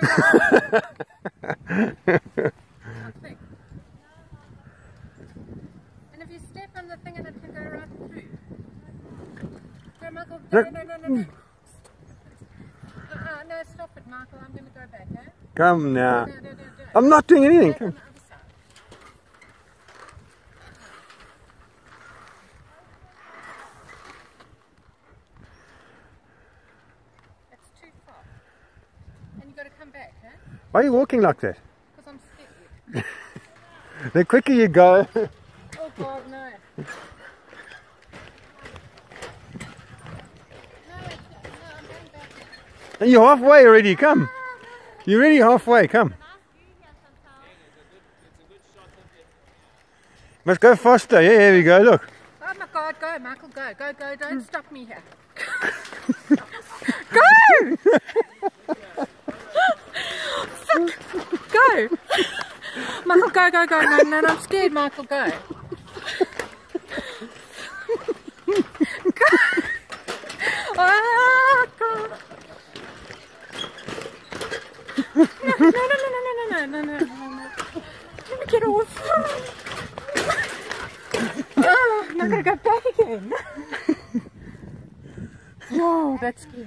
no, no. thing. And if you step on the thing and it can go right through. Michael. No, no, no, no, no. Uh, uh, no, stop it, Michael. I'm going to go back, eh? Come now. No, no, no, no. I'm not doing anything. Back on Come. the other side. That's too far. And you got to come back, huh? Why are you walking like that? Because I'm scared. The quicker you go, Oh God, no. No, no, I'm going back. you're halfway already. Come. You're already halfway. Come. Must go faster. Yeah, here we go. Look. Oh my God, go, Michael, go, go, go, don't stop me here. go! Fuck! Go! Michael, go, go, go. No, no, no, I'm scared, Michael, go. go! Ah, God. No, no, no, no, no, no, no, no, no, no, get off. Oh, I'm not gonna go back again. no, that's scary.